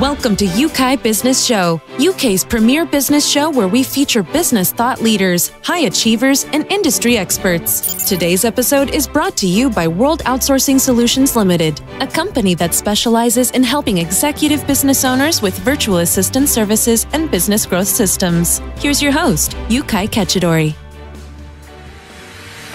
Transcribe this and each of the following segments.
Welcome to Yeukai Business Show, UK's premier business show where we feature business thought leaders, high achievers, and industry experts. Today's episode is brought to you by World Outsourcing Solutions Limited, a company that specializes in helping executive business owners with virtual assistant services and business growth systems. Here's your host, Yeukai Kechidori.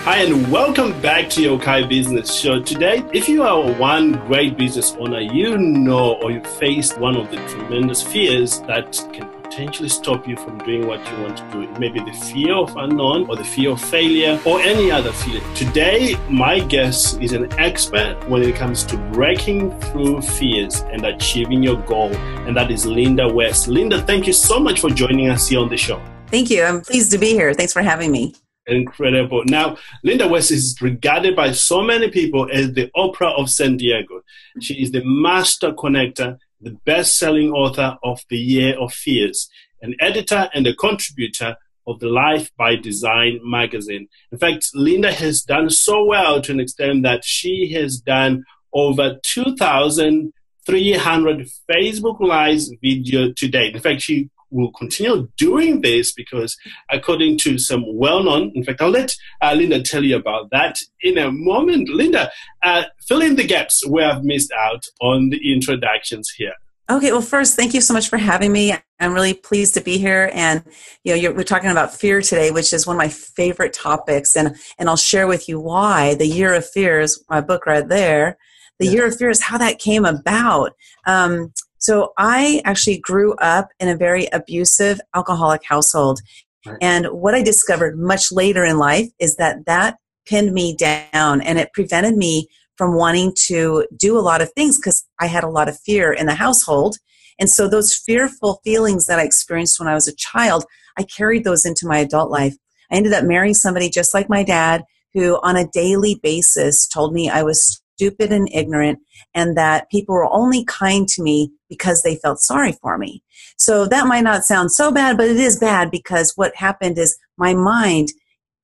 Hi, and welcome back to Yeukai Business Show. Today, if you are one great business owner, you know or you face one of the tremendous fears that can potentially stop you from doing what you want to do. It may be the fear of unknown or the fear of failure or any other fear. Today, my guest is an expert when it comes to breaking through fears and achieving your goal, and that is Lynda West. Lynda, thank you so much for joining us here on the show. Thank you. I'm pleased to be here. Thanks for having me incredible. Now, Lynda West is regarded by so many people as the Oprah of San Diego. She is the master connector, the best selling author of The Year of Fears, an editor and a contributor of the Life by Design magazine. In fact, Lynda has done so well to an extent that she has done over 2,300 Facebook Lives video to date. In fact, she will continue doing this because, according to some well known, in fact, I'll let uh, Lynda tell you about that in a moment. Lynda, uh, fill in the gaps where I've missed out on the introductions here. Okay, well, first, thank you so much for having me. I'm really pleased to be here, and you know, we're talking about fear today, which is one of my favorite topics, and and I'll share with you why. The Year of Fears, my book right there. The yeah. Year of Fears, how that came about. Um, so I actually grew up in a very abusive alcoholic household. Right. And what I discovered much later in life is that that pinned me down and it prevented me from wanting to do a lot of things because I had a lot of fear in the household. And so those fearful feelings that I experienced when I was a child, I carried those into my adult life. I ended up marrying somebody just like my dad who on a daily basis told me I was stupid and ignorant and that people were only kind to me because they felt sorry for me. So that might not sound so bad, but it is bad because what happened is my mind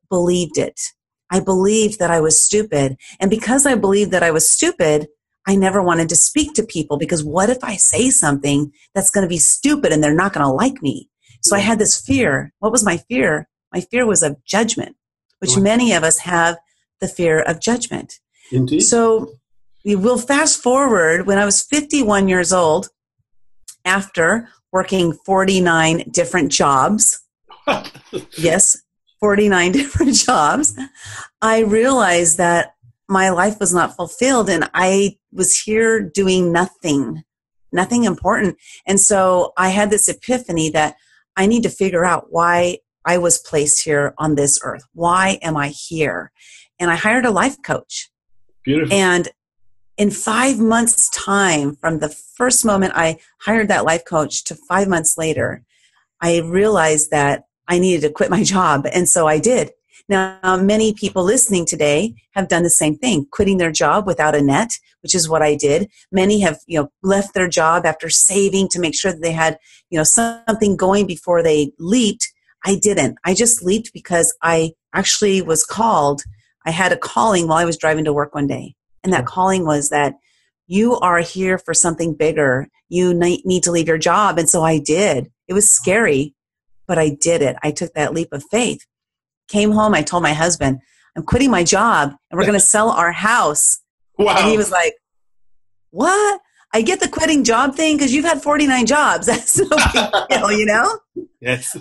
believed it. I believed that I was stupid. And because I believed that I was stupid, I never wanted to speak to people because what if I say something that's going to be stupid and they're not going to like me? So I had this fear. What was my fear? My fear was of judgment, which many of us have the fear of judgment. Indeed. So we will fast forward when I was 51 years old, after working 49 different jobs. yes, 49 different jobs. I realized that my life was not fulfilled and I was here doing nothing, nothing important. And so I had this epiphany that I need to figure out why I was placed here on this earth. Why am I here? And I hired a life coach. Beautiful. And in five months' time, from the first moment I hired that life coach to five months later, I realized that I needed to quit my job. And so I did. Now, many people listening today have done the same thing, quitting their job without a net, which is what I did. Many have, you know, left their job after saving to make sure that they had, you know, something going before they leaped. I didn't. I just leaped because I actually was called I had a calling while I was driving to work one day. And that calling was that you are here for something bigger. You need to leave your job. And so I did. It was scary, but I did it. I took that leap of faith. Came home, I told my husband, I'm quitting my job and we're going to sell our house. Wow. And he was like, What? I get the quitting job thing because you've had 49 jobs. That's no big deal, you know? Yes.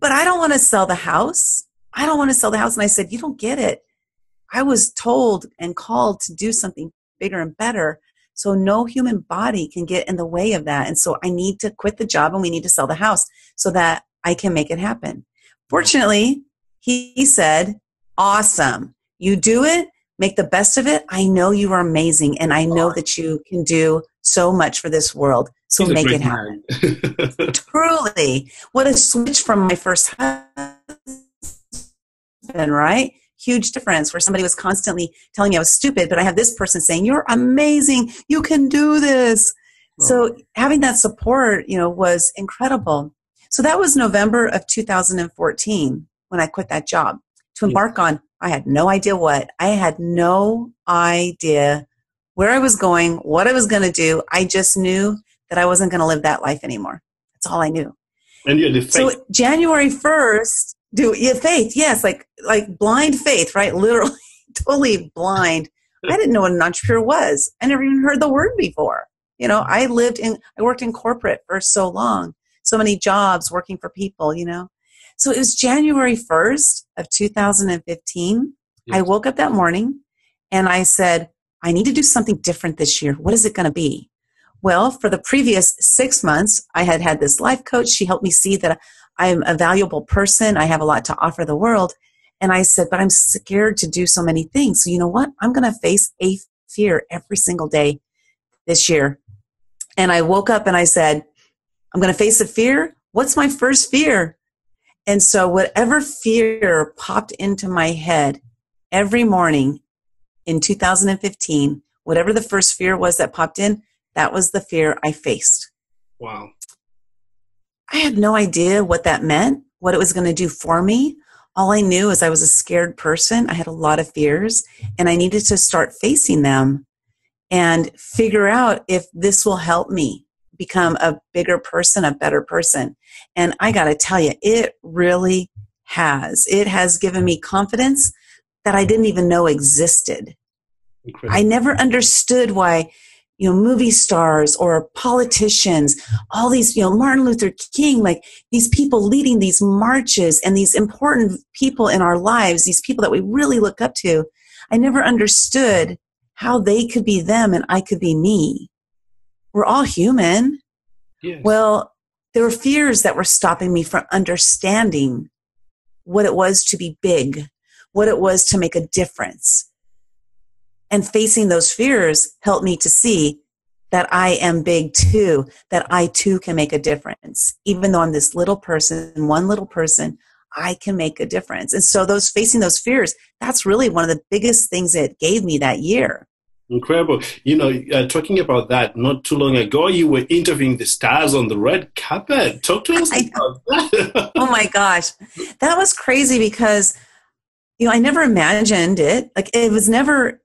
But I don't want to sell the house. I don't want to sell the house. And I said, You don't get it. I was told and called to do something bigger and better. So no human body can get in the way of that. And so I need to quit the job and we need to sell the house so that I can make it happen. Fortunately, he said, Awesome. You do it, make the best of it. I know you are amazing and I know that you can do so much for this world. So He's make it happen. Truly. What a switch from my first husband right? Huge difference where somebody was constantly telling me I was stupid, but I have this person saying, You're amazing, you can do this. Oh. So having that support, you know, was incredible. So that was November of 2014 when I quit that job to embark yeah. on. I had no idea what. I had no idea where I was going, what I was going to do. I just knew that I wasn't going to live that life anymore. That's all I knew. And you had the faith. So January 1st, do you faith? Yes, like like blind faith, right? Literally, totally blind. I didn't know what an entrepreneur was. I never even heard the word before. You know, I lived in, I worked in corporate for so long, so many jobs working for people. You know, so it was January 1st of 2015. Yes. I woke up that morning and I said, I need to do something different this year. What is it going to be? Well, for the previous six months, I had had this life coach. She helped me see that I'm a valuable person. I have a lot to offer the world. And I said, but I'm scared to do so many things. So you know what? I'm going to face a fear every single day this year. And I woke up and I said, I'm going to face a fear. What's my first fear? And so whatever fear popped into my head every morning in 2015, whatever the first fear was that popped in, that was the fear I faced. Wow. I had no idea what that meant, what it was going to do for me. All I knew is I was a scared person. I had a lot of fears, and I needed to start facing them and figure out if this will help me become a bigger person, a better person. And I got to tell you, it really has. It has given me confidence that I didn't even know existed. Incredible. I never understood why you know movie stars or politicians all these you know martin luther king like these people leading these marches and these important people in our lives these people that we really look up to. I never understood how they could be them and i could be me. We're all human. Yes. well there were fears that were stopping me from understanding what it was to be big what it was to make a difference and facing those fears helped me to see that I am big too, that I too can make a difference. Even though I'm this little person, one little person, I can make a difference. And so those facing those fears, that's really one of the biggest things it gave me that year. Incredible. You know, uh, talking about that, not too long ago, you were interviewing the stars on the red carpet. Talk to us about that. oh my gosh. That was crazy because, you know, I never imagined it. Like, it was never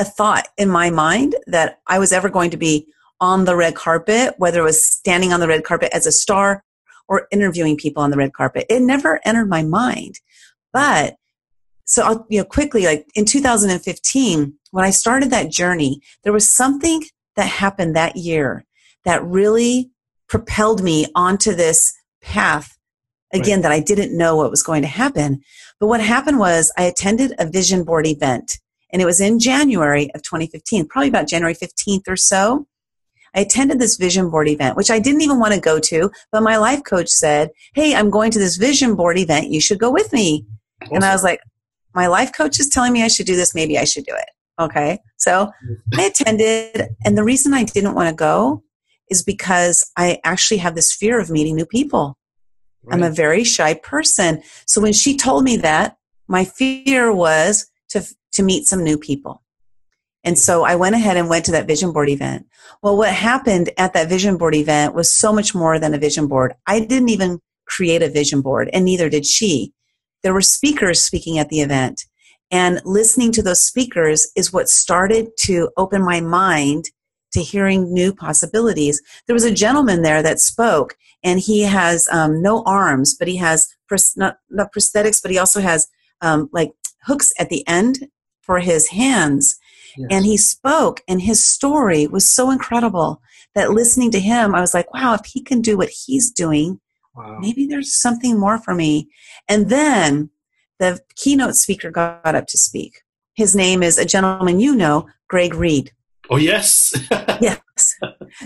a thought in my mind that I was ever going to be on the red carpet, whether it was standing on the red carpet as a star or interviewing people on the red carpet. It never entered my mind. But so I'll, you know, quickly, like in 2015, when I started that journey, there was something that happened that year that really propelled me onto this path again right. that I didn't know what was going to happen. But what happened was I attended a vision board event and it was in January of 2015, probably about January 15th or so. I attended this vision board event, which I didn't even want to go to, but my life coach said, Hey, I'm going to this vision board event. You should go with me. Awesome. And I was like, My life coach is telling me I should do this. Maybe I should do it. Okay. So I attended. And the reason I didn't want to go is because I actually have this fear of meeting new people. Right. I'm a very shy person. So when she told me that, my fear was to to meet some new people. And so I went ahead and went to that vision board event. Well, what happened at that vision board event was so much more than a vision board. I didn't even create a vision board, and neither did she. There were speakers speaking at the event, and listening to those speakers is what started to open my mind to hearing new possibilities. There was a gentleman there that spoke, and he has um, no arms, but he has not, not prosthetics, but he also has um, like hooks at the end for his hands. Yes. And he spoke, and his story was so incredible that listening to him, I was like, wow, if he can do what he's doing, wow. maybe there's something more for me. And then the keynote speaker got up to speak. His name is a gentleman you know, Greg Reid. Oh, yes. yes.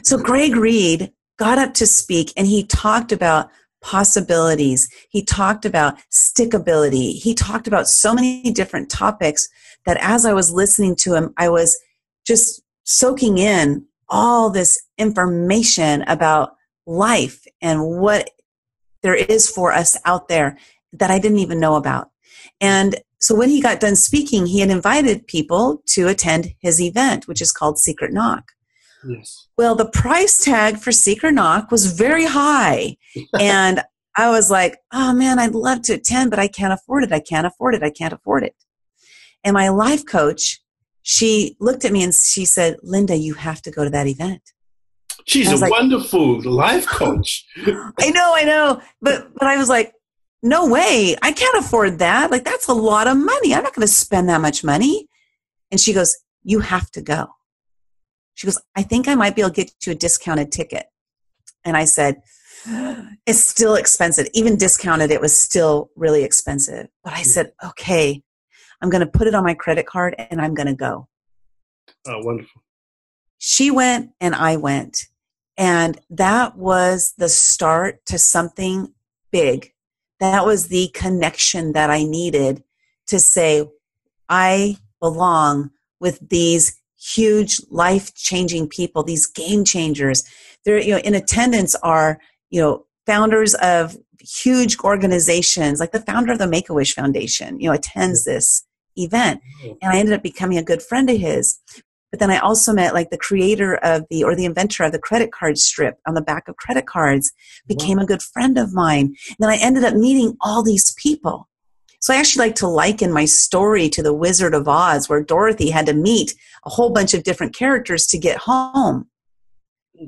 So, Greg Reid got up to speak and he talked about possibilities. He talked about stickability. He talked about so many different topics that as I was listening to him, I was just soaking in all this information about life and what there is for us out there that I didn't even know about. And so when he got done speaking, he had invited people to attend his event, which is called Secret Knock. Yes. Well, the price tag for Secret Knock was very high. and I was like, oh man, I'd love to attend, but I can't afford it. I can't afford it. I can't afford it. And my life coach, she looked at me and she said, Lynda, you have to go to that event. She's a like, wonderful life coach. I know, I know. But but I was like, no way. I can't afford that. Like that's a lot of money. I'm not going to spend that much money. And she goes, you have to go. She goes, I think I might be able to get you a discounted ticket. And I said, it's still expensive. Even discounted, it was still really expensive. But I hmm. said, okay, I'm going to put it on my credit card and I'm going to go. Oh, wonderful. She went and I went. And that was the start to something big. That was the connection that I needed to say, I belong with these huge life changing people, these game changers. They're, you know, in attendance are, you know, founders of huge organizations, like the founder of the Make a Wish Foundation, you know, attends this event. And I ended up becoming a good friend of his. But then I also met like the creator of the, or the inventor of the credit card strip on the back of credit cards, became wow. a good friend of mine. And then I ended up meeting all these people. So I actually like to liken my story to the Wizard of Oz, where Dorothy had to meet a whole bunch of different characters to get home.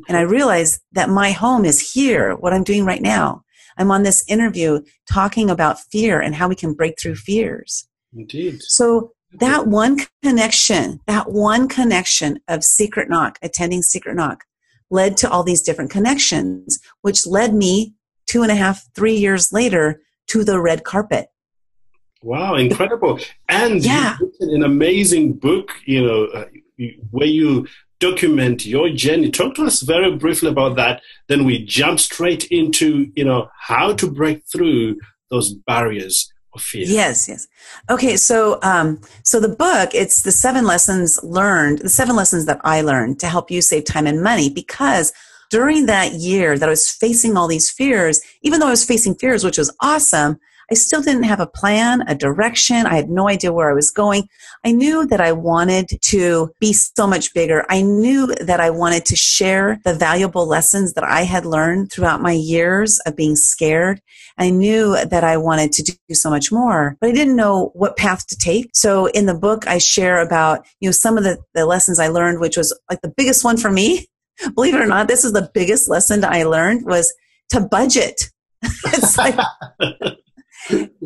And I realized that my home is here, what I'm doing right now. I'm on this interview talking about fear and how we can break through fears. Indeed. So that one connection, that one connection of Secret Knock, attending Secret Knock, led to all these different connections, which led me two and a half, three years later to the red carpet. Wow, incredible. And yeah. an amazing book, you know, uh, where you document your journey. Talk to us very briefly about that. Then we jump straight into, you know, how to break through those barriers of fear. Yes, yes. Okay, so um, so the book it's the seven lessons learned, the seven lessons that I learned to help you save time and money because during that year that I was facing all these fears, even though I was facing fears, which was awesome, I still didn't have a plan, a direction. I had no idea where I was going. I knew that I wanted to be so much bigger. I knew that I wanted to share the valuable lessons that I had learned throughout my years of being scared. I knew that I wanted to do so much more, but I didn't know what path to take. So in the book, I share about, you know, some of the, the lessons I learned, which was like the biggest one for me. Believe it or not, this is the biggest lesson I learned was to budget. it's like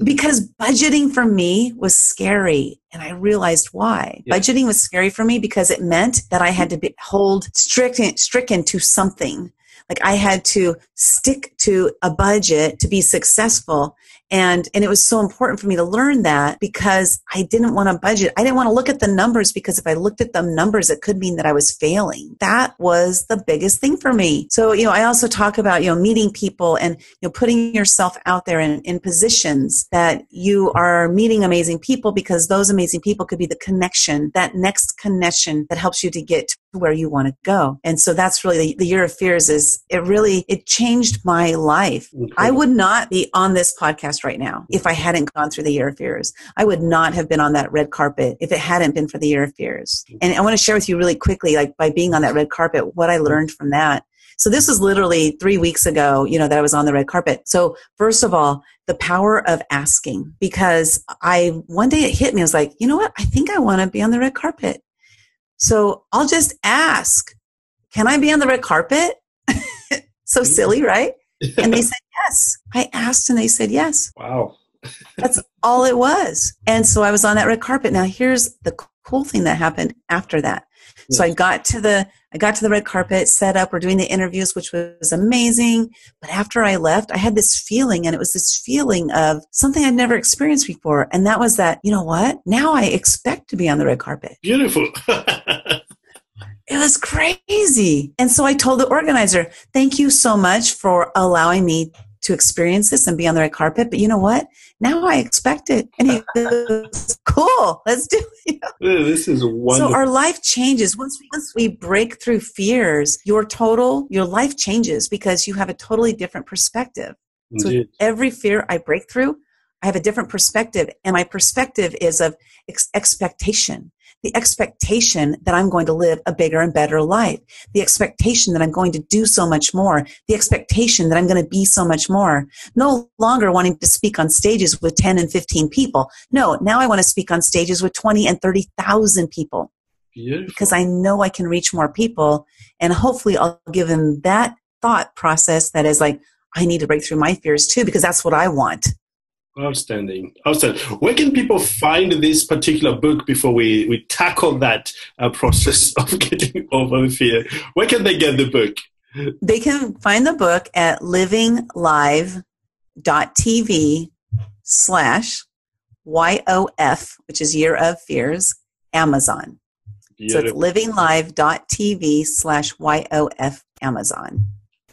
because budgeting for me was scary and i realized why yeah. budgeting was scary for me because it meant that i had to be hold stricken stricken to something like i had to stick to a budget to be successful and and it was so important for me to learn that because i didn't want to budget. I didn't want to look at the numbers because if i looked at the numbers it could mean that i was failing. That was the biggest thing for me. So you know i also talk about you know meeting people and you know putting yourself out there in, in positions that you are meeting amazing people because those amazing people could be the connection that next connection that helps you to get to where you want to go. And so that's really the, the year of fears is it really it changed my life. Okay. i would not be on this podcast right now if I hadn't gone through the year of fears. I would not have been on that red carpet if it hadn't been for the year of fears. Mm-hmm. And I want to share with you really quickly, like by being on that red carpet, what I learned from that. So this was literally three weeks ago, you know, that I was on the red carpet. So first of all, the power of asking because I, one day it hit me. I was like, you know what? I think I want to be on the red carpet. So I'll just ask, can I be on the red carpet? so silly, right? and they said yes. I asked and they said yes. Wow. That's all it was. And so I was on that red carpet. Now here's the cool thing that happened after that. Yes. So I got to the I got to the red carpet, set up, we're doing the interviews, which was amazing. But after I left, I had this feeling, and it was this feeling of something I'd never experienced before. And that was that, you know what? Now I expect to be on the red carpet. Beautiful. It was crazy. And so I told the organizer, thank you so much for allowing me to experience this and be on the red carpet. But you know what? Now I expect it. And he goes, cool, let's do it. This is wonderful. So our life changes. Once we, once we break through fears, your total, your life changes because you have a totally different perspective. Indeed. So every fear I break through, I have a different perspective. And my perspective is of ex- expectation the expectation that I'm going to live a bigger and better life, the expectation that I'm going to do so much more, the expectation that I'm going to be so much more. No longer wanting to speak on stages with 10 and 15 people. No, now I want to speak on stages with 20 and 30,000 people. Beautiful. because I know I can reach more people. And hopefully, I'll give them that thought process that is like, I need to break through my fears too, because that's what I want. Outstanding. Outstanding. Where can people find this particular book before we, we tackle that uh, process of getting over the fear? Where can they get the book? They can find the book at livinglive.tv slash YOF, which is Year of Fears, Amazon. So it's Beautiful. livinglive.tv slash YOF Amazon.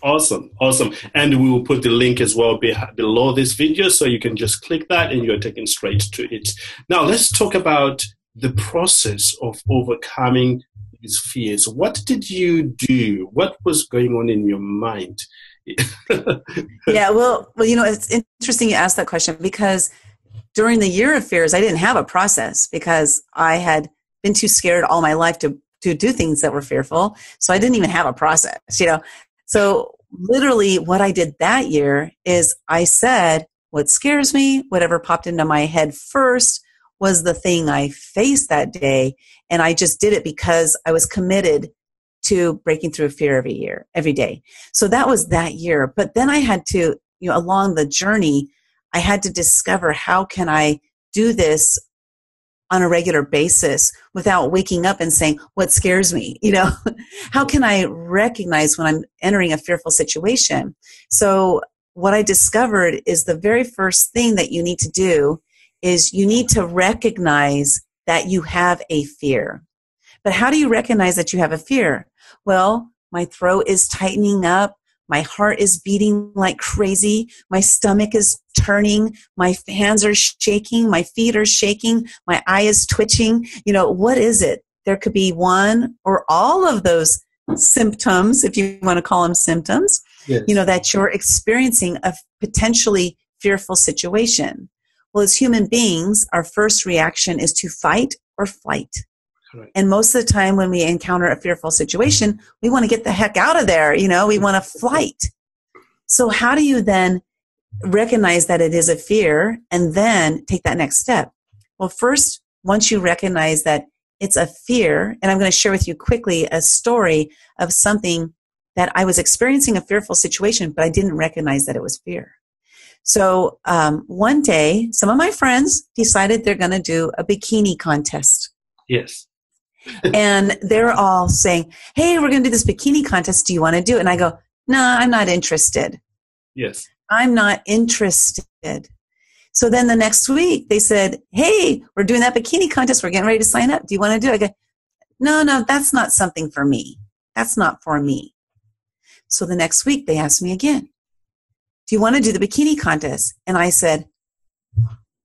Awesome, awesome. And we will put the link as well be- below this video so you can just click that and you're taken straight to it. Now, let's talk about the process of overcoming these fears. What did you do? What was going on in your mind? yeah, well, well, you know, it's interesting you asked that question because during the year of fears, I didn't have a process because I had been too scared all my life to to do things that were fearful. So I didn't even have a process, you know. So literally, what I did that year is I said, "What scares me, whatever popped into my head first, was the thing I faced that day, and I just did it because I was committed." to breaking through fear every year every day so that was that year but then i had to you know along the journey i had to discover how can i do this on a regular basis without waking up and saying what scares me? You know how can i recognize when i'm entering a fearful situation? So what i discovered is the very first thing that you need to do is you need to recognize that you have a fear. But how do you recognize that you have a fear? Well my throat is tightening up my heart is beating like crazy. My stomach is turning. My hands are shaking. My feet are shaking. My eye is twitching. You know, what is it? There could be one or all of those symptoms, if you want to call them symptoms, Yes. you know, that you're experiencing a potentially fearful situation. Well, as human beings, our first reaction is to fight or flight. Correct. And most of the time when we encounter a fearful situation, we want to get the heck out of there. You know, we want to flight. So how do you then recognize that it is a fear and then take that next step? Well, first, once you recognize that it's a fear, and I'm going to share with you quickly a story of something that I was experiencing a fearful situation, but I didn't recognize that it was fear. So um, one day, some of my friends decided they're going to do a bikini contest Yes. And they're all saying, "Hey, we're going to do this bikini contest. Do you want to do it?" And I go, "No, I'm not interested. Yes. I'm not interested." So then the next week they said, "Hey, we're doing that bikini contest. We're getting ready to sign up. Do you want to do it?" I go, "No, no, that's not something for me. That's not for me." So the next week they asked me again, "Do you want to do the bikini contest?" And I said,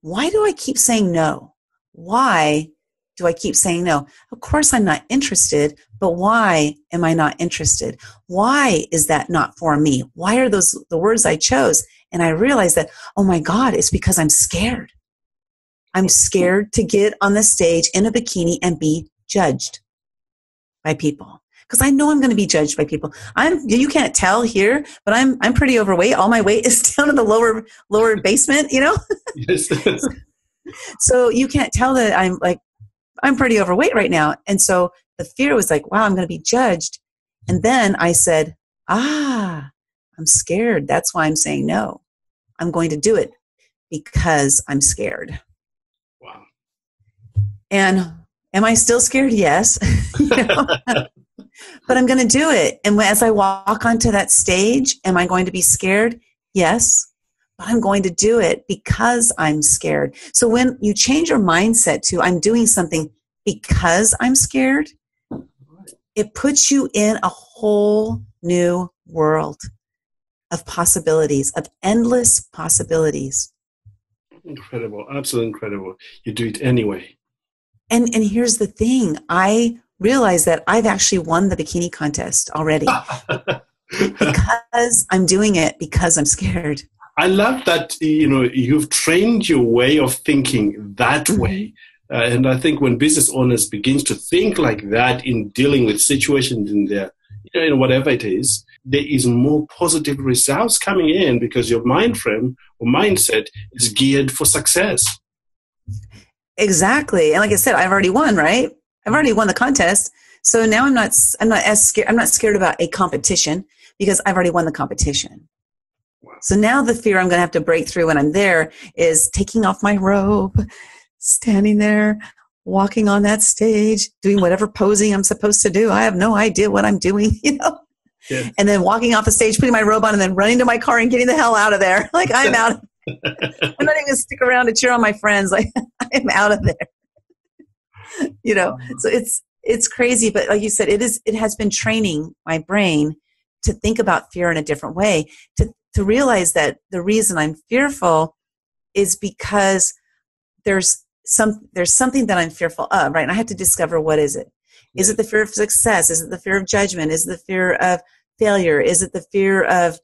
"Why do I keep saying no? Why do I keep saying no? Of course, I'm not interested, but why am I not interested? Why is that not for me? Why are those the words I chose? And I realized that, oh my God, it's because I'm scared. I'm scared to get on the stage in a bikini and be judged by people. Because I know I'm going to be judged by people. I'm you can't tell here, but I'm I'm pretty overweight. All my weight is down in the lower lower basement, you know? Yes. So you can't tell that I'm like, I'm pretty overweight right now. And so the fear was like, wow, I'm going to be judged. And then I said, ah, I'm scared. That's why I'm saying no. I'm going to do it because I'm scared. wow. And am I still scared? Yes. But I'm going to do it. And as I walk onto that stage, am I going to be scared? Yes. But I'm going to do it because I'm scared. So when you change your mindset to I'm doing something because I'm scared, it puts you in a whole new world of possibilities, of endless possibilities. Incredible. Absolutely incredible. You do it anyway. And and here's the thing, I realize that I've actually won the bikini contest already because I'm doing it because I'm scared. I love that you know you've trained your way of thinking that Mm-hmm. way, uh, and I think when business owners begins to think like that in dealing with situations in their, you know, in whatever it is, there is more positive results coming in because your mind frame or mindset is geared for success. Exactly. And like I said, I've already won, right? I've already won the contest. So now I'm not I'm not as scared I'm not scared about a competition because I've already won the competition. So now the fear I'm going to have to break through when I'm there is taking off my robe, standing there, walking on that stage, doing whatever posing I'm supposed to do. I have no idea what I'm doing, you know. Yeah. And then walking off the stage, putting my robe on, and then running to my car and getting the hell out of there. Like I'm out. I'm not even gonna stick around to cheer on my friends. Like I'm out of there. you know. So it's it's crazy, but like you said, it is. It has been training my brain to think about fear in a different way. To to realize that the reason I'm fearful is because there's some there's something that I'm fearful of, right? And I have to discover what is it. Is it the fear of success? Is it the fear of judgment? Is it the fear of failure? Is it the fear of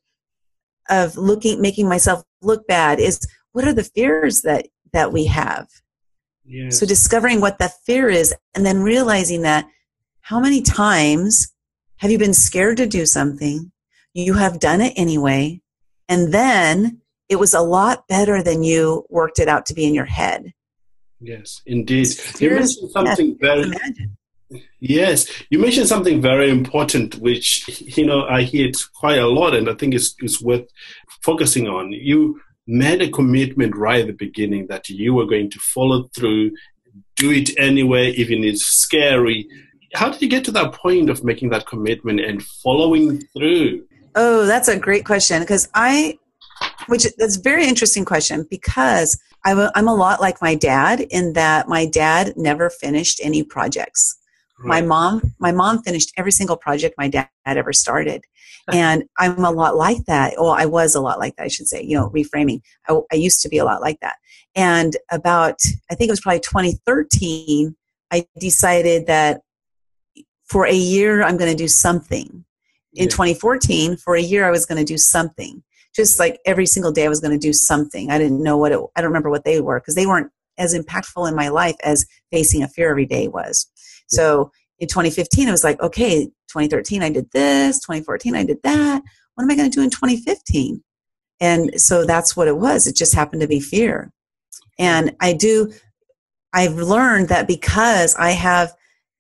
of looking making myself look bad? Is what are the fears that that we have? Yes. So discovering what the fear is and then realizing that how many times have you been scared to do something? You have done it anyway, and then it was a lot better than you worked it out to be in your head. Yes, indeed. You mentioned something very. Yes, you mentioned something very important, which you know I hear it quite a lot, and I think it's, it's worth focusing on. You made a commitment right at the beginning that you were going to follow through, do it anyway, even if it's scary. How did you get to that point of making that commitment and following through? Oh, that's a great question because I, which that's a very interesting question because I'm I'm a lot like my dad in that my dad never finished any projects. Right. My mom, my mom finished every single project my dad ever started. And I'm a lot like that. Well, I was a lot like that, I should say, you know, reframing. I, I used to be a lot like that. And about, I think it was probably 2013, I decided that for a year, I'm going to do something. In yeah. 2014, for a year, I was going to do something. Just like every single day, I was going to do something. I didn't know what it, I don't remember what they were because they weren't as impactful in my life as facing a fear every day was. So in 2015, it was like, okay, 2013, I did this, 2014, I did that. What am I going to do in 2015? And so that's what it was. It just happened to be fear. And I do, I've learned that because I have,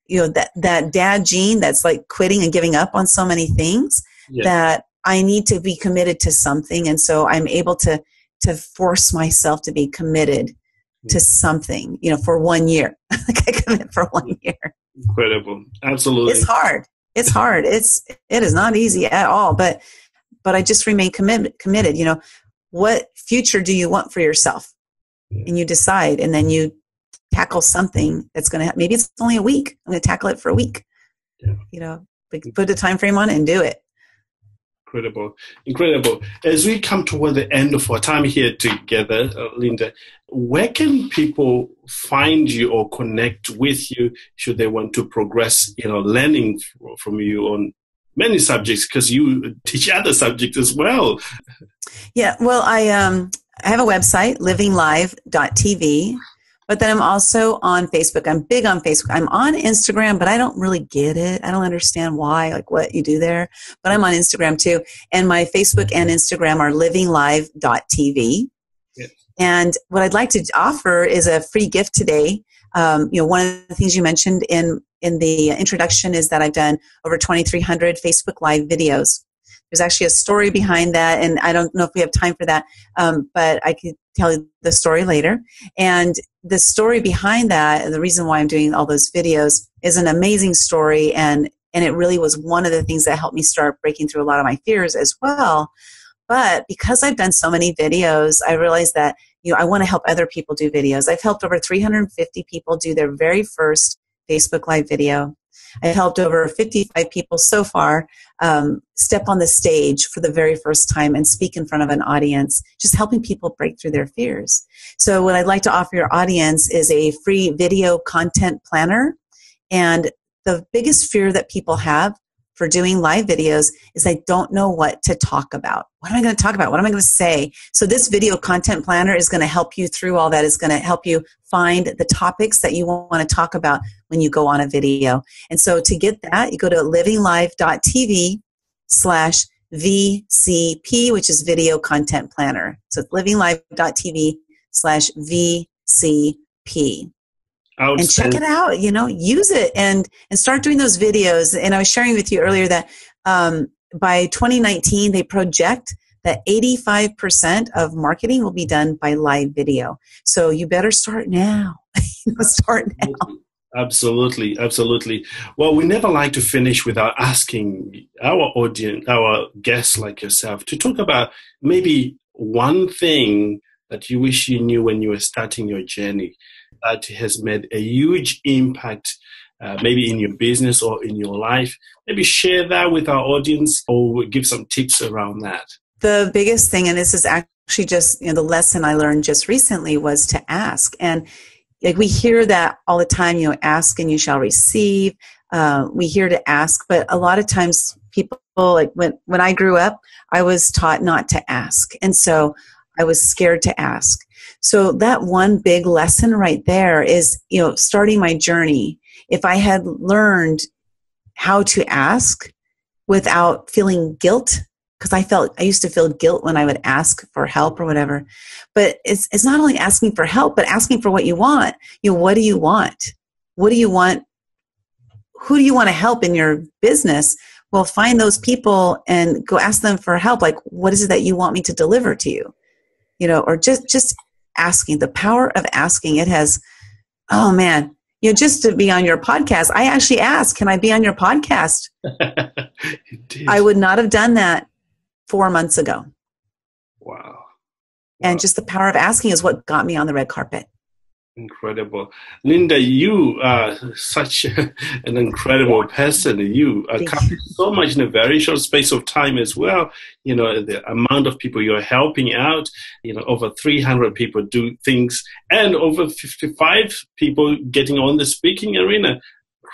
you know, that, that dad gene that's like quitting and giving up on so many things yeah. that I need to be committed to something. And so I'm able to, to force myself to be committed hmm. to something, you know, for one year. like I commit for one year. Incredible. Absolutely. It's hard. It's hard. It's it is not easy at all. But but I just remain committed committed. You know, what future do you want for yourself? And you decide and then you tackle something that's gonna maybe it's only a week. I'm gonna tackle it for a week. Yeah. You know, put a time frame on it and do it. Incredible, incredible. As we come toward the end of our time here together, uh, Lynda, where can people find you or connect with you should they want to progress, you know, learning from you on many subjects because you teach other subjects as well. Yeah, well, I um, I have a website, livinglive.tv, but then I'm also on Facebook. I'm big on Facebook. I'm on Instagram, but I don't really get it. I don't understand why, like what you do there. But I'm on Instagram too. And my Facebook and Instagram are livinglive.tv. Yes. And what I'd like to offer is a free gift today. Um, you know, one of the things you mentioned in in the introduction is that I've done over 2,300 Facebook Live videos. There's actually a story behind that, and I don't know if we have time for that, um, but I can tell you the story later. And the story behind that, and the reason why I'm doing all those videos, is an amazing story, and and it really was one of the things that helped me start breaking through a lot of my fears as well. But because I've done so many videos, I realized that you know I want to help other people do videos. I've helped over 350 people do their very first Facebook Live video. I've helped over 55 people so far um, step on the stage for the very first time and speak in front of an audience, just helping people break through their fears. So, what I'd like to offer your audience is a free video content planner. And the biggest fear that people have for doing live videos is I don't know what to talk about. What am I going to talk about? What am I going to say? So this video content planner is going to help you through all that. Is going to help you find the topics that you want to talk about when you go on a video. And so to get that, you go to livinglive.tv slash VCP, which is video content planner. So livinglive.tv slash VCP. And check it out you know use it and and start doing those videos. And i was sharing with you earlier that um, by 2019 they project that 85% of marketing will be done by live video. So you better start now. Start now. Absolutely, absolutely. Well, we never like to finish without asking our audience, our guests like yourself, to talk about maybe one thing that you wish you knew when you were starting your journey that has made a huge impact, uh, maybe in your business or in your life. Maybe share that with our audience or give some tips around that. The biggest thing, and this is actually just you know the lesson I learned just recently, was to ask and like we hear that all the time you know ask and you shall receive uh, we hear to ask but a lot of times people like when when i grew up i was taught not to ask and so i was scared to ask so that one big lesson right there is you know starting my journey if i had learned how to ask without feeling guilt because I felt I used to feel guilt when I would ask for help or whatever. But it's it's not only asking for help, but asking for what you want. You know, what do you want? What do you want? Who do you want to help in your business? Well, find those people and go ask them for help. Like, what is it that you want me to deliver to you? You know, or just just asking. The power of asking. It has. Oh man, you know, just to be on your podcast. I actually asked, "Can I be on your podcast?" I would not have done that four months ago. Wow. And just the power of asking is what got me on the red carpet. Incredible. Lynda, you are such an incredible person. You accomplished so much in a very short space of time as well. You know, the amount of people you're helping out, you know, over 300 people do things and over 55 people getting on the speaking arena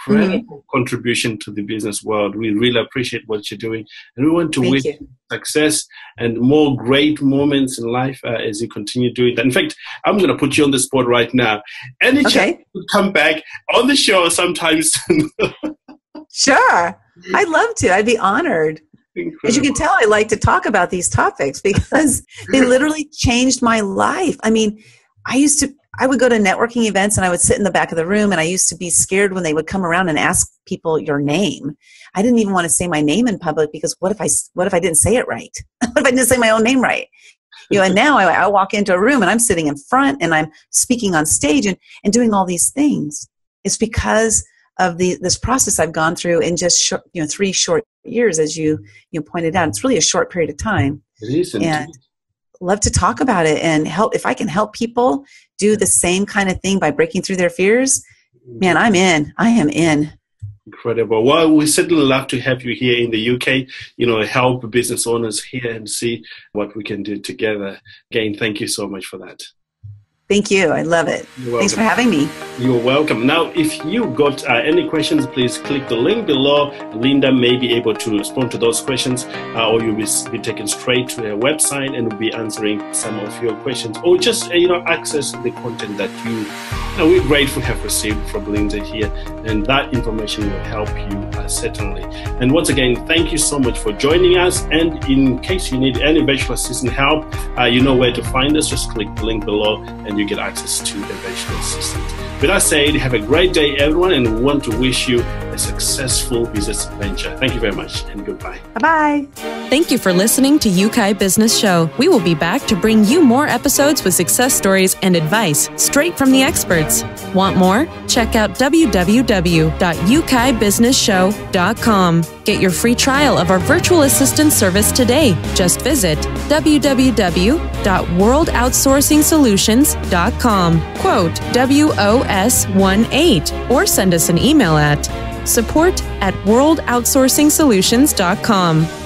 incredible mm-hmm. contribution to the business world. We really appreciate what you're doing, and we want to Thank wish you. success and more great moments in life uh, as you continue doing that. In fact, I'm going to put you on the spot right now. Any okay. chance you come back on the show sometimes? sure, I'd love to. I'd be honored. Incredible. As you can tell, I like to talk about these topics because they literally changed my life. I mean, I used to I would go to networking events and I would sit in the back of the room and I used to be scared when they would come around and ask people your name. I didn't even want to say my name in public because what if I what if I didn't say it right? what if I didn't say my own name right? You know, and now I, I walk into a room and I'm sitting in front and I'm speaking on stage and, and doing all these things. It's because of the this process I've gone through in just short, you know three short years, as you you pointed out. It's really a short period of time. It is, indeed. and love to talk about it and help if i can help people do the same kind of thing by breaking through their fears? Mm-hmm. Man i'm in. I am in. Incredible. Well we certainly love to have you here in the uk you know help business owners here and see what we can do together. Again thank you so much for that Thank you. I love it. Thanks for having me. You're welcome. Now, if you got uh, any questions, please click the link below. Lynda may be able to respond to those questions, uh, or you'll be, taken straight to her website and will be answering some of your questions, or just uh, you know access the content that you, you we're grateful have received from Lynda here, and that information will help you uh, certainly. And once again, thank you so much for joining us. And in case you need any virtual assistant help, uh, you know where to find us. Just click the link below and and you get access to the virtual assistant. With that said, have a great day, everyone, and we want to wish you a successful business venture. Thank you very much, and goodbye. Bye bye. Thank you for listening to Yeukai Business Show. We will be back to bring you more episodes with success stories and advice straight from the experts. Want more? Check out www.ukaibusinessshow.com. Get your free trial of our virtual assistant service today. Just visit www.worldoutsourcingsolutions.com. Quote WOS18 or send us an email at support at worldoutsourcingsolutions.com.